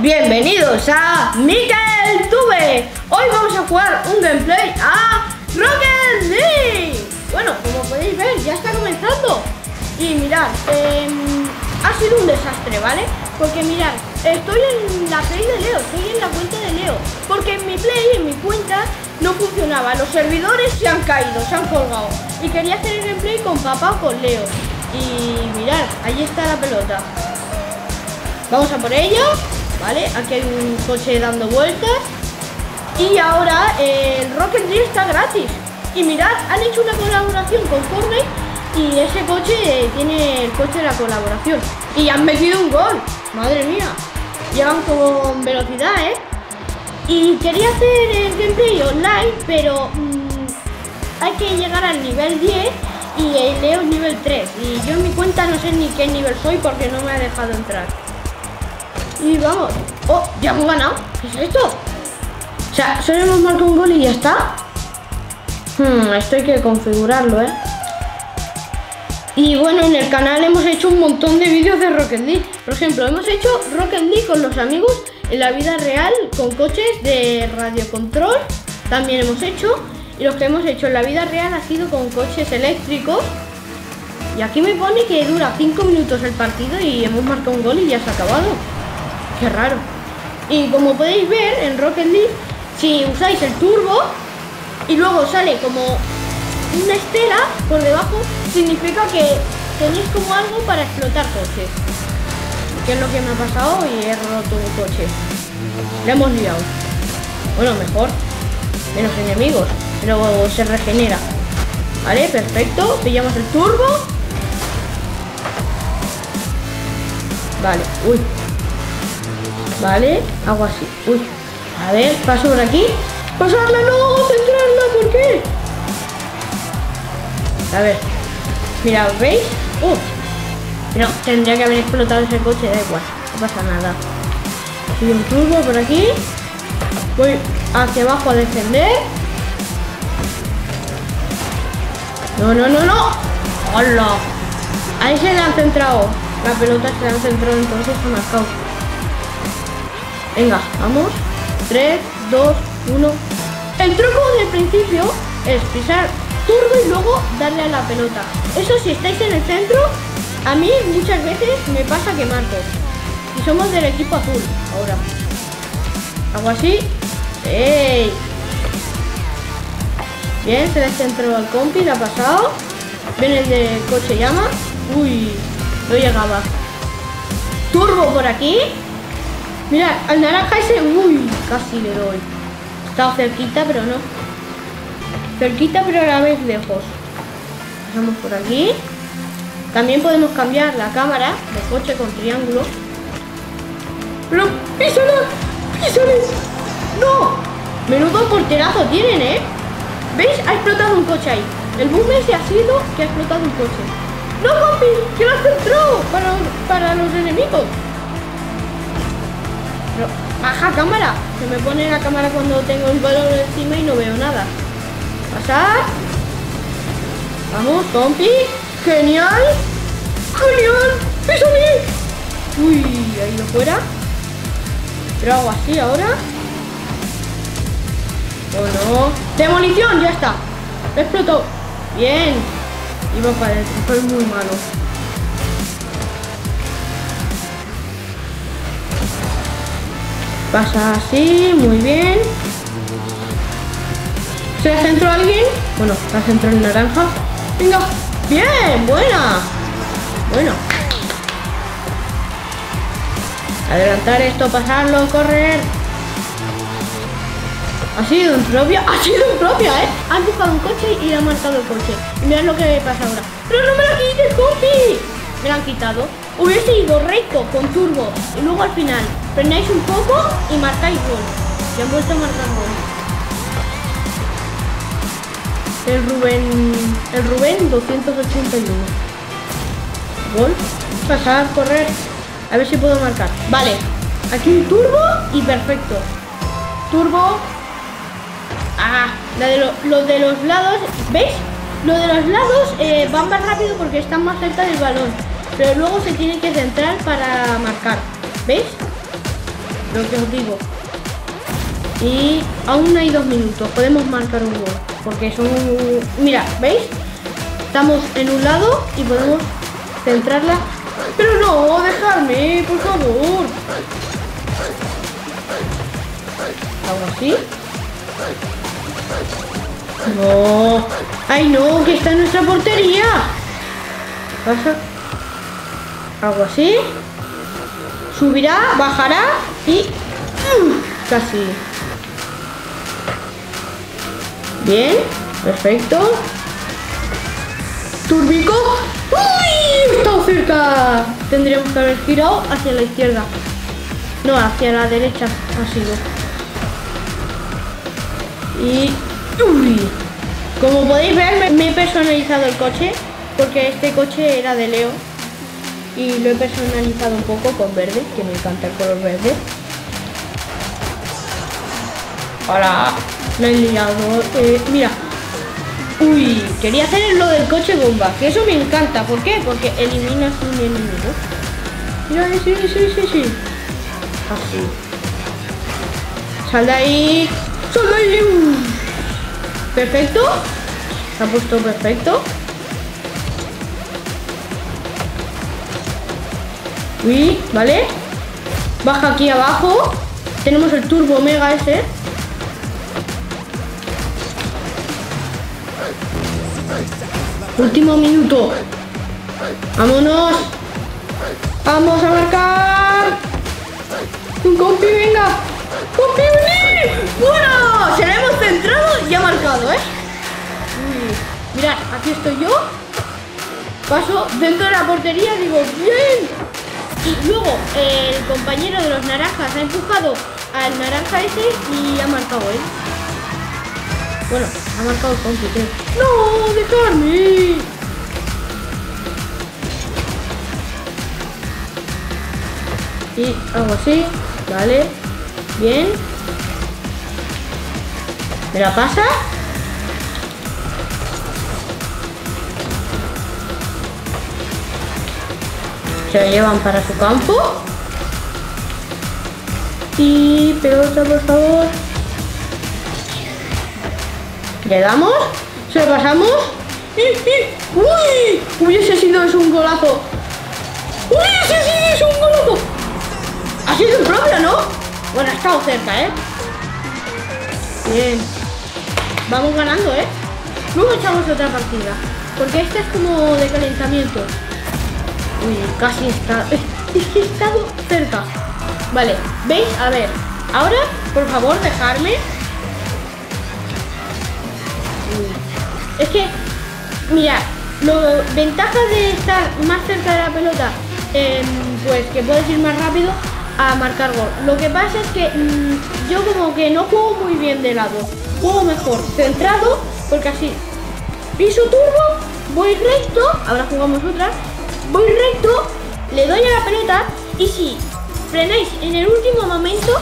bienvenidos a Mikel Tube. Hoy vamos a jugar un gameplay a Rocket League. Bueno, como podéis ver, ya está comenzando. Y mirad, em, ha sido un desastre, ¿vale? Porque mirad, estoy en la play de Leo, estoy en la cuenta de Leo. Porque en mi play, en mi cuenta, no funcionaba. Los servidores se han caído, se han colgado. Y quería hacer el gameplay con papá o con Leo. Y mirad, ahí está la pelota. Vamos a por ello. Vale, aquí hay un coche dando vueltas. Y ahora el Rocket League está gratis. Y mirad, han hecho una colaboración con Fortnite y ese coche tiene el coche de la colaboración. Y han metido un gol. Madre mía. Llevan con velocidad, ¿eh? Y quería hacer el gameplay online, pero mm, hay que llegar al nivel 10 y Leo es nivel 3. Y yo en mi cuenta no sé ni qué nivel soy porque no me ha dejado entrar. Y vamos. ¡Oh! ¡Ya hemos ganado! ¿Qué es esto? O sea, solo hemos marcado un gol y ya está. Hmm, esto hay que configurarlo, ¿eh? Y bueno, en el canal hemos hecho un montón de vídeos de Rocket League. Por ejemplo, hemos hecho Rocket League con los amigos en la vida real, con coches de radiocontrol. También hemos hecho. Y los que hemos hecho en la vida real ha sido con coches eléctricos. Y aquí me pone que dura 5 minutos el partido y hemos marcado un gol y ya se ha acabado. Qué raro. Y como podéis ver en Rocket League, si usáis el turbo y luego sale como una estela por debajo, significa que tenéis como algo para explotar coches. Que es lo que me ha pasado y he roto un coche. Le hemos liado. Bueno, mejor. Menos enemigos. Pero se regenera. Vale, perfecto. Pillamos el turbo. Vale, uy, Vale, hago así. Uy. A ver, paso por aquí. ¡Pasarla! ¡No! ¡Centrarla! ¿Por qué? A ver. Mira, ¿veis? ¡Uh! Pero tendría que haber explotado ese coche, da igual. No pasa nada. Sigue un turbo por aquí. Voy hacia abajo a defender. No, no, no, no. ¡Hola! Ahí se le han centrado. La pelota se le han centrado, entonces ha marcado. Venga, vamos. 3, 2, 1. El truco del principio es pisar turbo y luego darle a la pelota. Eso si estáis en el centro, a mí muchas veces me pasa que marco. Y somos del equipo azul ahora. Hago así. ¡Ey! Bien, se le centro al compi, le ha pasado. Viene el de coche llama. Uy, no llegaba. Turbo por aquí. Mira, al naranja ese, uy, casi le doy. Estaba cerquita, pero no. Cerquita, pero a la vez lejos. Pasamos por aquí. También podemos cambiar la cámara de coche con triángulo. Pero, písala, písale. No, menudo porterazo tienen, ¿eh? ¿Veis? Ha explotado un coche ahí. El boom ese ha sido que ha explotado un coche. ¡No, compi! ¡Que lo ha centrado para, para los enemigos! Baja cámara. Se me pone la cámara cuando tengo el balón encima y no veo nada. Pasar. Vamos, compi. Genial. Genial. ¡Písame! Uy, ahí lo fuera. Pero hago así ahora. Oh no. ¡Demolición! Ya está. Explotó. Bien. Iba para adentro. Fue muy malo. Pasa así, muy bien. ¿Se la alguien? Bueno, la centro en naranja. Venga, bien, buena. Bueno. Adelantar esto, pasarlo, correr. Ha sido impropia, ha sido impropia, ¿eh? Ha buscado un coche y le ha marcado el coche. Y mirad lo que pasa ahora. ¡Pero no me lo quites, compi! Me lo han quitado. Hubiese ido recto con turbo y luego al final frenáis un poco y marcáis gol. Y han vuelto a marcar gol. El Rubén, el Rubén 281. Gol. Pasar, correr. A ver si puedo marcar. Vale. Aquí un turbo y perfecto. Turbo. Ah, lo, de los lados. ¿Veis? Lo de los lados eh, van más rápido porque están más cerca del balón pero luego se tiene que centrar para marcar. ¿Veis? Lo que os digo. Y aún hay dos minutos, podemos marcar un gol. Porque son... Mira, ¿veis? Estamos en un lado y podemos centrarla. Pero no, dejarme, por favor. Algo así. No. ¡Ay, no! ¡Que está en nuestra portería! Pasa. Algo así. Subirá, bajará y... ¡mm! Casi. Bien. Perfecto. Turbico. ¡Uy! Estado cerca. Tendríamos que haber girado hacia la izquierda. No, hacia la derecha ha sido. Y... ¡Uy! Como podéis ver, me he personalizado el coche. Porque este coche era de Leo. Y lo he personalizado un poco con verde, que me encanta el color verde. Ahora, lo he liado. Eh, mira. Uy, quería hacer lo del coche bomba, que eso me encanta. ¿Por qué? Porque eliminas un enemigo. Mira, sí, sí, sí, sí. Así. Sal de ahí. Sal de ahí. Perfecto. Se ha puesto perfecto. Uy, ¿vale? Baja aquí abajo. Tenemos el turbo mega ese. Último minuto. Vámonos. Vamos a marcar. Un compi, venga. ¡Compi, vení! ¡Bueno! Se la hemos centrado y ha marcado, ¿eh? Mirad, aquí estoy yo. Paso dentro de la portería, digo, ¡bien! Y luego el compañero de los naranjas ha empujado al naranja ese y ha marcado él. Bueno, ha marcado el compi, creo. ¡No! ¡Dejarme! Y algo así, vale. Bien. ¿Me la pasa? La llevan para su campo. Y pelota, por favor. Le damos. Se lo pasamos. ¡Uy! Hubiese sido eso un golazo. ¡Hubiese sido eso un golazo! Ha sido propio, ¿no? Bueno, ha estado cerca, ¿eh? Bien. Vamos ganando, ¿eh? Luego echamos otra partida. Porque esta es como de calentamiento. Casi está... Es que he estado cerca. Vale, ¿veis? A ver. Ahora, por favor, dejarme. Es que, mira, lo ventaja de estar más cerca de la pelota, eh, pues que puedes ir más rápido a marcar gol. Lo que pasa es que mmm, yo como que no juego muy bien de lado. Juego mejor centrado, porque así piso turbo, voy recto, ahora jugamos otra, voy recto, la pelota y si frenáis en el último momento,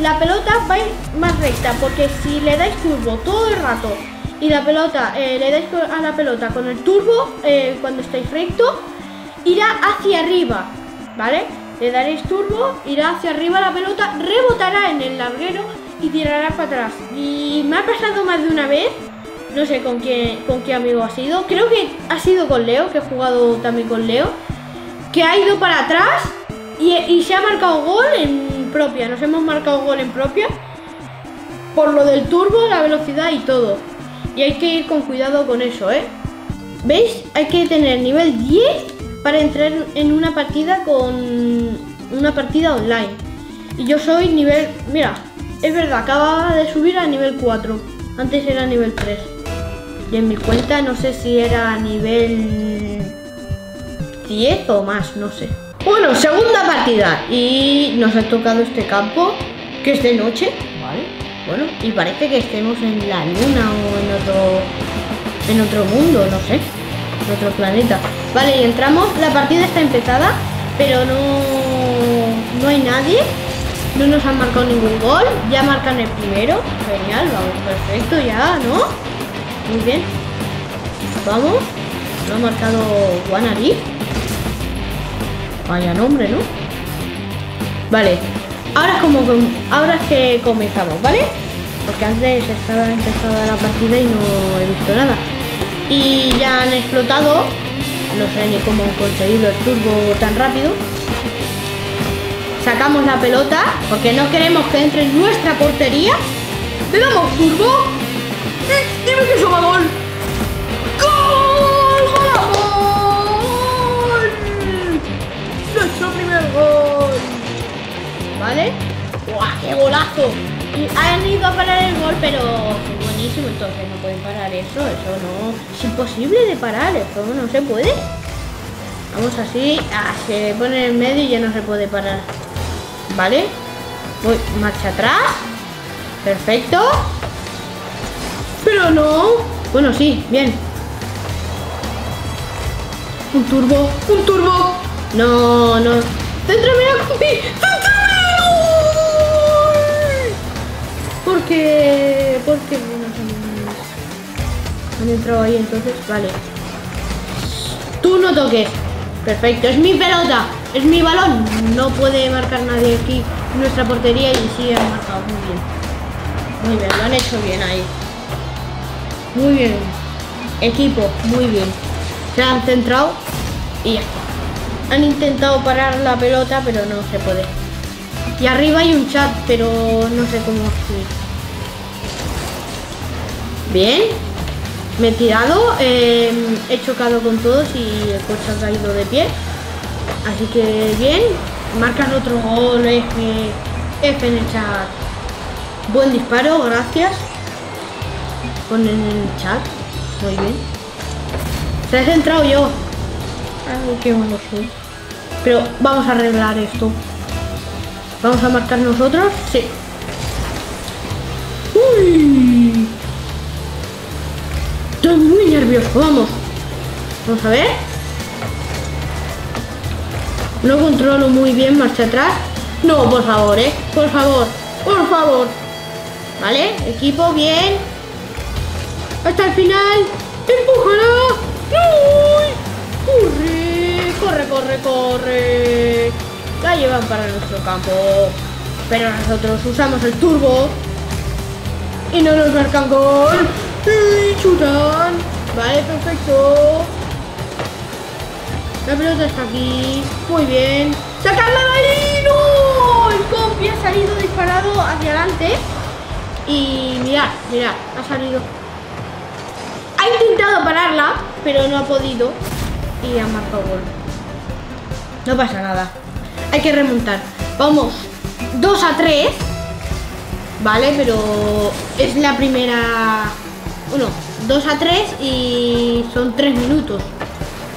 la pelota va a ir más recta, porque si le dais turbo todo el rato y la pelota, eh, le dais a la pelota con el turbo, eh, cuando estáis recto, irá hacia arriba, ¿vale? Le daréis turbo, irá hacia arriba la pelota, rebotará en el larguero y tirará para atrás. Y me ha pasado más de una vez, no sé con qué, con qué amigo ha sido, creo que ha sido con Leo, que he jugado también con Leo, que ha ido para atrás y, se ha marcado gol en propia, nos hemos marcado gol en propia por lo del turbo, la velocidad y todo. Y hay que ir con cuidado con eso, ¿eh? ¿Veis? Hay que tener nivel 10 para entrar en una partida con una partida online. Y yo soy nivel, mira, es verdad, acababa de subir a nivel 4. Antes era nivel 3. Y en mi cuenta no sé si era nivel 10 o más, no sé. Bueno, segunda partida. Y nos ha tocado este campo, que es de noche, ¿vale? Bueno, y parece que estemos en la luna o en otro en otro mundo, no sé, en otro planeta. Vale, y entramos, la partida está empezada, pero no, no hay nadie. No nos han marcado ningún gol, ya marcan el primero. Genial, vamos, perfecto ya, ¿no? Muy bien. Vamos. Lo ha marcado Guanari. Vaya nombre, ¿no? Vale. ahora es como ahora es que comenzamos, ¿vale? Porque antes estaba empezada la partida y no he visto nada. Y ya han explotado. No sé ni cómo han conseguido el turbo tan rápido. Sacamos la pelota porque no queremos que entre en nuestra portería. ¡Le damos turbo! ¡Y ¡Dime que gol! ¡Gol! ¿Vale? ¡Guau! ¡Qué golazo! Han ido a parar el gol, pero es buenísimo, entonces no pueden parar eso. Eso no... Es imposible de parar, eso no se puede. Vamos así, se pone en medio y ya no se puede parar. ¿Vale? Voy, marcha atrás. Perfecto. Pero no. Bueno, sí, bien. Un turbo, un turbo. No, no. ¡Céntrame, compi! ¡Céntrame! Porque... Porque... Han entrado ahí entonces, vale. Tú no toques. Perfecto, es mi pelota, es mi balón. No puede marcar nadie aquí nuestra portería y sí han marcado muy bien. Muy bien, lo han hecho bien ahí. Muy bien. Equipo, muy bien. Se han centrado y ya está. Han intentado parar la pelota, pero no se puede. Y arriba hay un chat, pero no sé cómo escribir. Bien. Me he tirado, eh, he chocado con todos y el coche ha caído de pie. Así que bien. Marcan otro gol, F, F en el chat. Buen disparo, gracias. Ponen en el chat. Muy bien. Se ha centrado yo. Ay, qué malo soy. Pero vamos a arreglar esto. Vamos a marcar nosotros. Sí. Uy. Estoy muy nervioso. Vamos. Vamos a ver. No controlo muy bien. Marcha atrás. No, por favor, eh. Por favor. Por favor. ¿Vale? Equipo, bien. Hasta el final. ¡Empújala! ¡Uy! ¡Corre! ¡Corre, corre! La llevan para nuestro campo. Pero nosotros usamos el turbo. Y no nos marcan gol. ¡Y chutan! Vale, perfecto. La pelota está aquí. Muy bien. ¡Sacarla de ahí! El compi ha salido disparado hacia adelante. Y mirad, mirad, ha salido. Ha intentado pararla, pero no ha podido. Y ha marcado gol. No pasa nada. Hay que remontar. Vamos, 2 a 3. Vale, pero es la primera... Bueno, 2 a 3 y son 3 minutos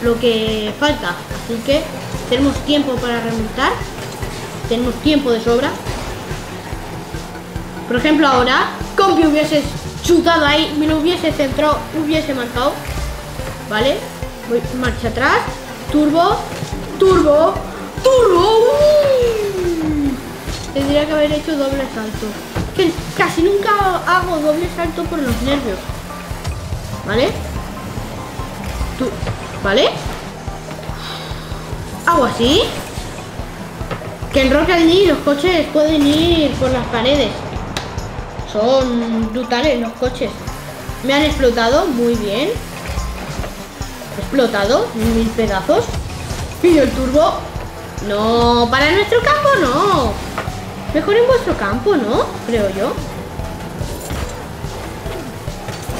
lo que falta. Así que tenemos tiempo para remontar. Tenemos tiempo de sobra. Por ejemplo, ahora, Compi hubiese chutado ahí, me lo hubiese centrado, hubiese marcado. ¿Vale? Voy marcha atrás. Turbo. Turbo. Turbo. Tendría que haber hecho doble salto. Que casi nunca hago doble salto por los nervios. ¿Vale? Tú. ¿Vale? Hago así. Que en Rocket League los coches pueden ir por las paredes. Son brutales los coches. Me han explotado, muy bien. Explotado, mil pedazos. Y el turbo. No, para nuestro campo no. Mejor en vuestro campo, ¿no? Creo yo.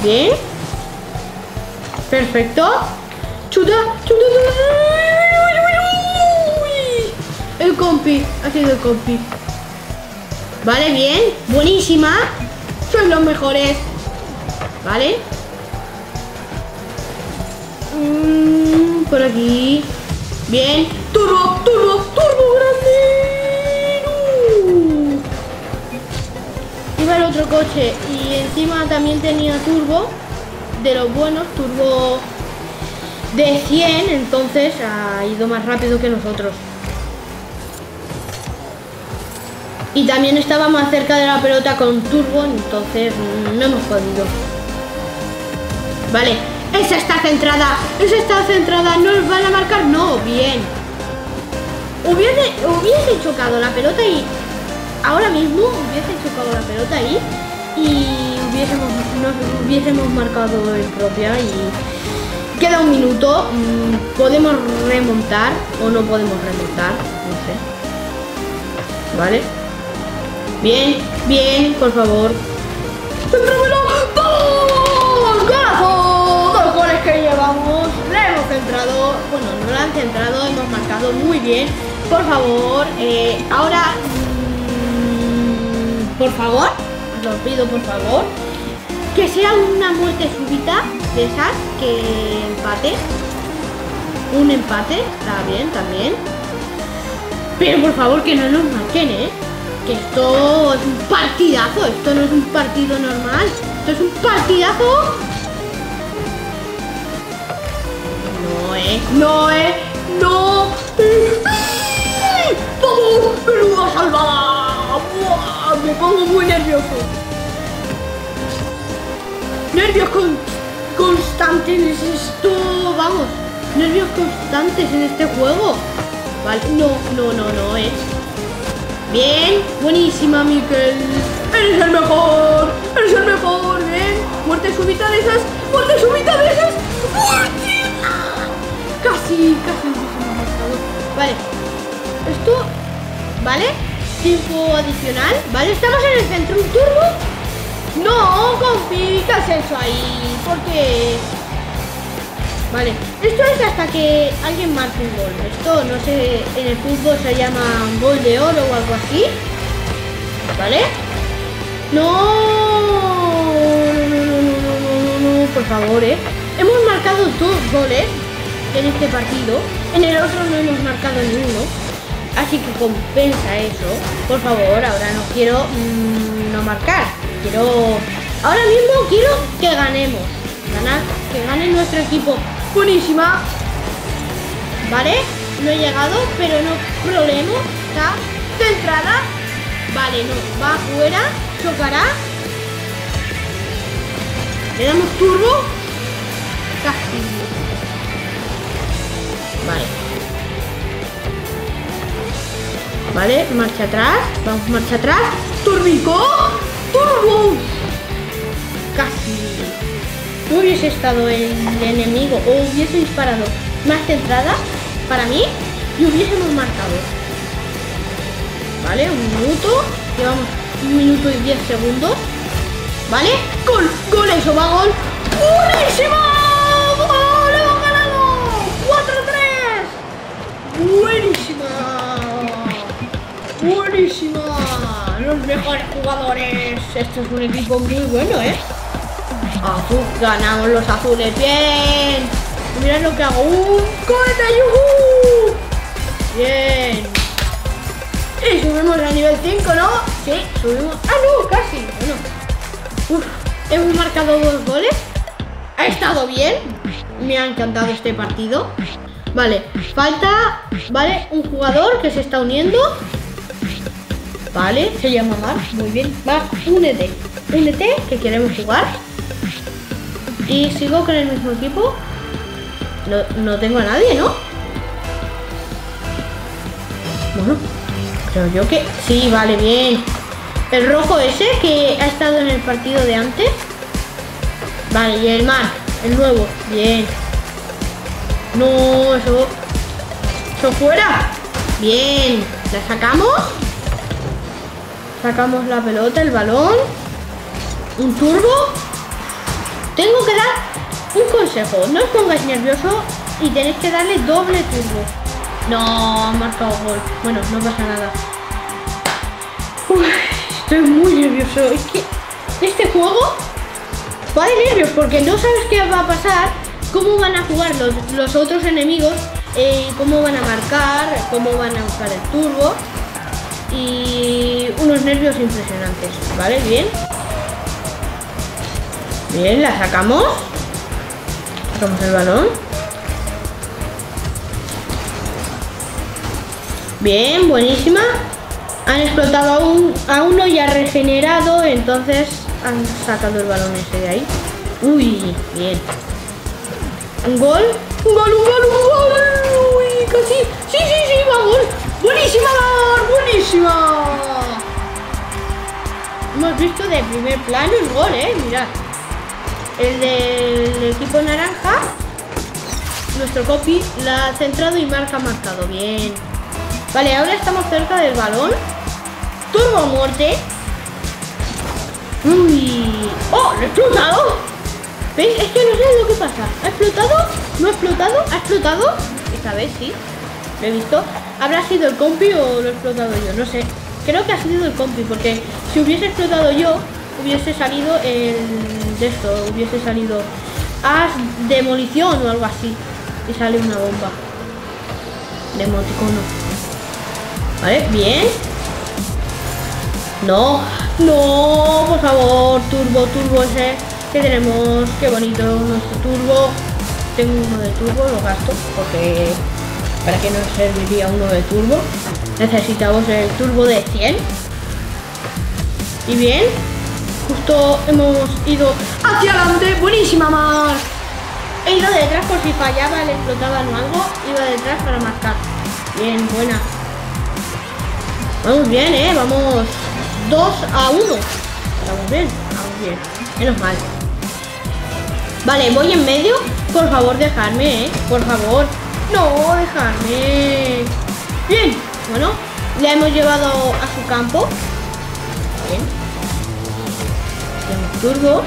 Bien. Perfecto. Chuta, chuta, El compi, ha sido el compi. Vale, bien. Buenísima. Son los mejores. Vale. Mm, por aquí. Bien. Turbo, turbo, turbo grande. Uh. Iba el otro coche y encima también tenía turbo. De los buenos, turbo de 100, entonces ha ido más rápido que nosotros. Y también estaba más cerca de la pelota con turbo, entonces no hemos podido. Vale, esa está centrada, esa está centrada, ¿no nos van a marcar? No, bien. Hubiese, hubiese chocado la pelota y ahora mismo hubiese chocado la pelota ahí y hubiésemos, nos hubiésemos marcado el propia y queda un minuto. mm, Podemos remontar o no podemos remontar, no sé. ¿Vale? Bien, bien, por favor. ¡Céntramelo! Han centrado, hemos marcado muy bien. Por favor, eh, ahora. mm, por favor, os lo pido por favor. Que sea una muerte súbita de esas que empate. Un empate, está bien también. Pero por favor que no nos marquen, ¿eh? Que esto es un partidazo, esto no es un partido normal, esto es un partidazo. No, eh, no, eh, no. ¡Vamos! ¡Menuda salvada! ¡Buah! Me pongo muy nervioso. Nervios con- constantes, esto, vamos, nervios constantes en este juego. Vale, no, no, no, no es. Bien, buenísima, Miquel. Eres el mejor, eres el mejor, bien. Muerte súbita de esas, muerte súbita de esas. ¡Muerte! Casi, casi nos hemos marcado. Vale, esto, ¿vale? Tiempo adicional, ¿vale? Estamos en el centro, un turbo. No, confi, ¿qué has ahí? Porque... Vale, esto es hasta que alguien marque un gol. Esto, no sé, en el fútbol se llama gol de oro o algo así. ¿Vale? No, por favor, ¿eh? Hemos marcado dos goles en este partido. En el otro no hemos marcado ni uno. Así que compensa eso. Por favor, ahora no quiero mm, no marcar. Quiero. Ahora mismo quiero que ganemos. Ganar, que gane nuestro equipo. Buenísima. ¿Vale? No he llegado, pero no problema. Está centrada. Vale, no. Va afuera. Chocará. Le damos turbo. Vale. Vale, marcha atrás. Vamos, marcha atrás. Turbico. Turbo. Casi. No hubiese estado el enemigo o hubiese disparado más centrada para mí y hubiésemos marcado. Vale, un minuto. Llevamos un minuto y diez segundos. ¿Vale? ¡Gol! ¡Gol! ¡Eso va gol! Los mejores jugadores. Esto es un equipo muy bueno, ¿eh? Azul, ganamos los azules. ¡Bien! Mirad lo que hago. ¡Un cohete! ¡Yujú! ¡Bien! Y subimos a nivel 5, ¿no? Sí, subimos. ¡Ah, no! Casi. Bueno. Hemos marcado dos goles. Ha estado bien. Me ha encantado este partido. Vale, falta, vale, un jugador que se está uniendo. Vale, se llama Mark. Muy bien. Mark, únete. Únete, que queremos jugar. Y sigo con el mismo equipo. No, no tengo a nadie, ¿no? Bueno, creo yo que... Sí, vale, bien. El rojo ese que ha estado en el partido de antes. Vale, y el Mark, el nuevo. Bien. No, eso... Eso fuera. Bien. ¿La sacamos? Sacamos la pelota, el balón. Un turbo. Tengo que dar un consejo. No os pongáis nervioso y tenéis que darle doble turbo. No, han marcado gol. Bueno, no pasa nada. Uy, estoy muy nervioso. Es que este juego va de nervios porque no sabes qué va a pasar, cómo van a jugar los, los otros enemigos, eh, cómo van a marcar, cómo van a usar el turbo y unos nervios impresionantes. ¿Vale? Bien. Bien, la sacamos. Sacamos el balón. Bien, buenísima. Han explotado a, un, a uno y ha regenerado, entonces han sacado el balón ese de ahí. Uy, bien. Un gol. Un gol, un gol, un gol. Uy, casi. Sí, sí, sí, va. Buenísima, buenísima. hemos visto de primer plano el gol, ¿eh? Mirad. El del equipo naranja, nuestro copy la ha centrado y marca marcado. Bien. Vale, ahora estamos cerca del balón. Turbo muerte. Uy. ¡Oh! ¡Lo he explotado! ¿Veis? Es que no sé lo que pasa. ¿Ha explotado? ¿No ha explotado? ¿Ha explotado? Esta vez sí. Lo he visto. ¿Habrá sido el compi o lo he explotado yo? No sé. Creo que ha sido el compi, porque si hubiese explotado yo, hubiese salido el de esto, hubiese salido as demolición o algo así. Y sale una bomba. De emoticono. Vale, bien. No, no, por favor, turbo, turbo ese que tenemos. Qué bonito nuestro turbo. Tengo uno de turbo, lo gasto porque para que nos serviría uno de turbo. Necesitamos el turbo de 100. Y bien, justo hemos ido hacia adelante. Buenísima mar. He ido detrás por si fallaba, le explotaban o algo. Iba detrás para marcar. Bien, buena. Vamos bien, ¿eh? Vamos 2 a 1. Vamos bien, vamos bien. Menos mal. Vale, voy en medio. Por favor, dejarme, ¿eh? Por favor. No, dejarme. Bien. Bueno, le hemos llevado a su campo. Bien. Turbo.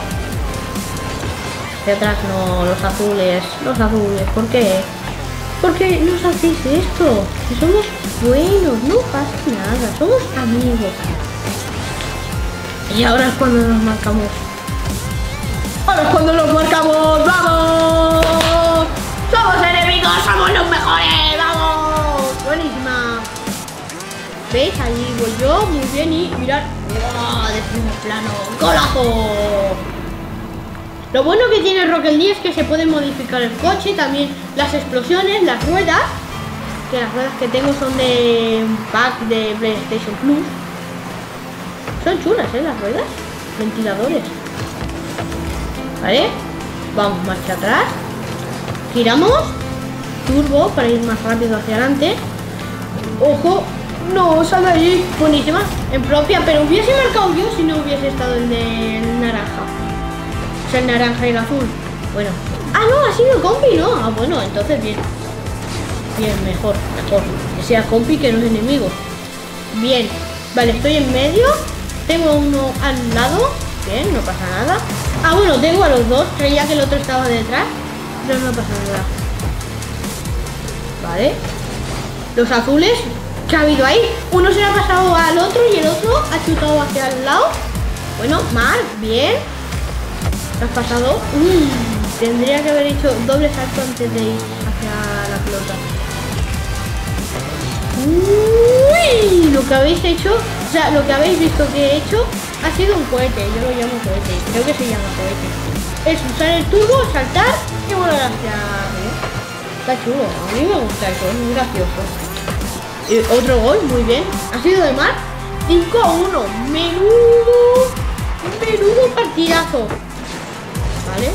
De atrás no, los azules. Los azules, ¿por qué? ¿Por qué nos hacéis esto? Si somos buenos, no pasa nada, somos amigos. Y ahora es cuando nos marcamos. Ahora es cuando nos marcamos, ¡vamos! ¡Somos! ¡Somos los mejores! ¡Vamos! Buenísima. ¿Veis? Ahí voy yo, muy bien, y mirad. ¡Wow! De primer plano. ¡Golazo! Lo bueno que tiene Rocket League es que se puede modificar el coche, también las explosiones, las ruedas. Que las ruedas que tengo son de pack de PlayStation Plus. Son chulas, ¿eh? Las ruedas. Ventiladores. ¿Vale? Vamos, marcha atrás. Giramos. Turbo para ir más rápido hacia adelante. Ojo. No, sale ahí. Buenísima. En propia. Pero hubiese marcado yo si no hubiese estado el de naranja. O sea, el naranja y el azul. Bueno. Ah, no, ha sido compi, ¿no? Ah, bueno, entonces bien. Bien, mejor, mejor. Que sea compi que no es enemigo. Bien. Vale, estoy en medio. Tengo uno al lado. Bien, no pasa nada. Ah, bueno, tengo a los dos. Creía que el otro estaba detrás. Pero no pasa nada. Los azules. ¿Qué ha habido ahí? Uno se le ha pasado al otro y el otro ha chutado hacia el lado. Bueno, mal, bien. ¿Te has pasado? Tendría que haber hecho doble salto antes de ir hacia la pelota. Uy, lo que habéis hecho, o sea, lo que habéis visto que he hecho ha sido un cohete. Yo lo llamo cohete, creo que se llama cohete. Es usar el turbo, saltar y volar hacia. Está chulo, a mí me gusta eso, es muy gracioso. Otro gol, muy bien. Ha sido de mar. 5 a 1. Menudo. Menudo partidazo. ¿Vale?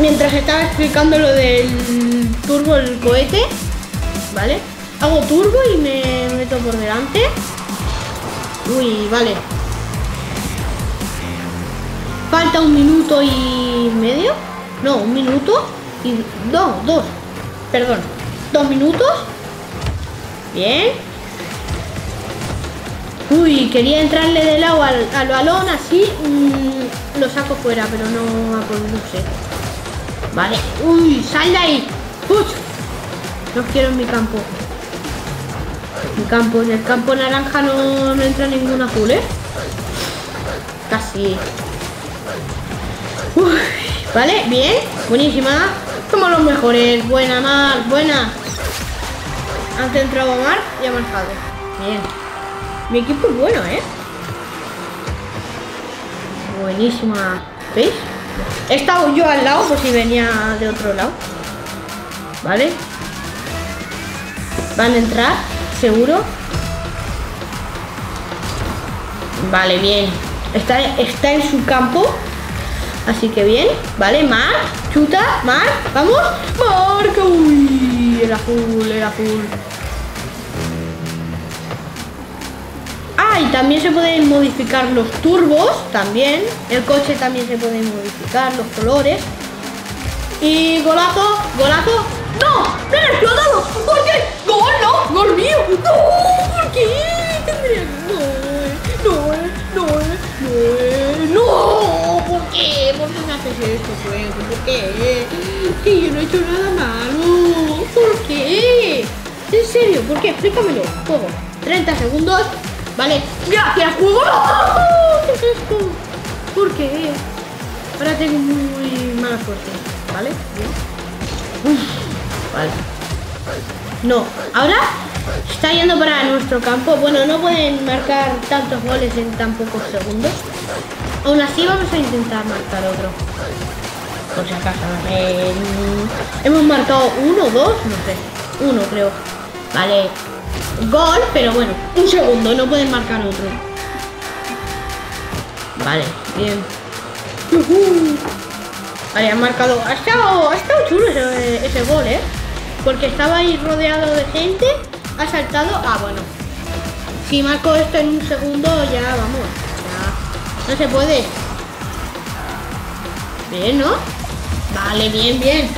Mientras estaba explicando lo del turbo, el cohete. ¿Vale? Hago turbo y me meto por delante. Uy, vale. Falta un minuto y medio. No, un minuto y... No, dos. Perdón. Dos minutos. Bien. Uy, quería entrarle de lado al, al balón así. mmm, lo saco fuera, pero no podido ser. Vale. Uy, sal de ahí. Los quiero en mi campo. Mi campo, en el campo naranja no, no entra ningún azul, ¿eh? Casi. Uy, vale, bien. Buenísima. Somos los mejores. Buena, Mar. Buena. Han centrado a Mar y ha marcado. Bien. Mi equipo es bueno, ¿eh? Buenísima. ¿Veis? He estado yo al lado por si venía de otro lado. ¿Vale? Van a entrar, seguro. Vale, bien. Está, está en su campo. Así que bien. Vale, Mar. Chuta, Mar. Vamos. Marca. Uy, el azul, el azul. Ah, y también se pueden modificar los turbos, también. El coche también se puede modificar, los colores. Y golazo, golazo. ¡No! ¡Me he explotado! ¿Por qué? ¡Gol, no! ¡Gol mío! ¡No! ¿Por qué? Tendría que... No, no, no, no, no. ¿Por qué? ¿Por qué me haces esto, juego? ¿Por qué? Que yo no he hecho nada malo. ¿Por qué? ¿En serio? ¿Por qué? Explícamelo. Juego. 30 segundos. Vale. ¡Gracias, juego! ¿Qué es esto? ¿Por qué? Ahora tengo muy mala suerte. ¿Vale? Uf, vale. No. Ahora está yendo para nuestro campo. Bueno, no pueden marcar tantos goles en tan pocos segundos. Aún así vamos a intentar marcar otro. Por si acaso, sé. Hemos marcado uno, dos, no sé. Uno creo. Vale. Gol, pero bueno. Un segundo, no pueden marcar otro. Vale, bien. Yujú. Vale, han marcado. Ha estado, ha estado chulo ese, ese gol, ¿eh? Porque estaba ahí rodeado de gente. Ha saltado. Ah, bueno. Si marco esto en un segundo, ya vamos. No se puede. Bien, ¿no? Vale, bien, bien.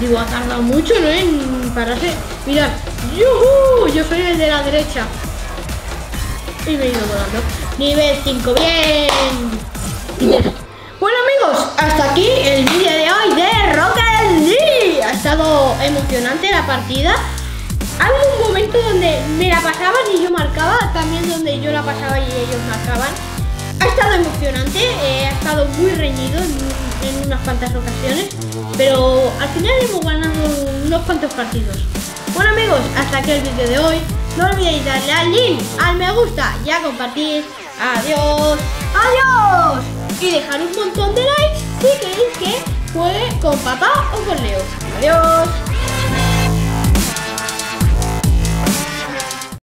Digo, ha tardado mucho, ¿no? En pararse. Mirad. ¡Yujú! Yo soy el de la derecha. Y me he ido volando. Nivel 5, bien. Bueno amigos, hasta aquí el vídeo de hoy de Rocket League. Ha estado emocionante la partida. Hubo un momento donde me la pasaban y yo marcaba, también donde yo la pasaba y ellos marcaban. Ha estado emocionante, eh, ha estado muy reñido en, unas cuantas ocasiones, pero al final hemos ganado unos cuantos partidos. Bueno amigos, hasta aquí el vídeo de hoy. No olvidéis darle al link, al me gusta y a compartir. Adiós, adiós. Y dejar un montón de likes si queréis que juegue con papá o con Leo. Adiós.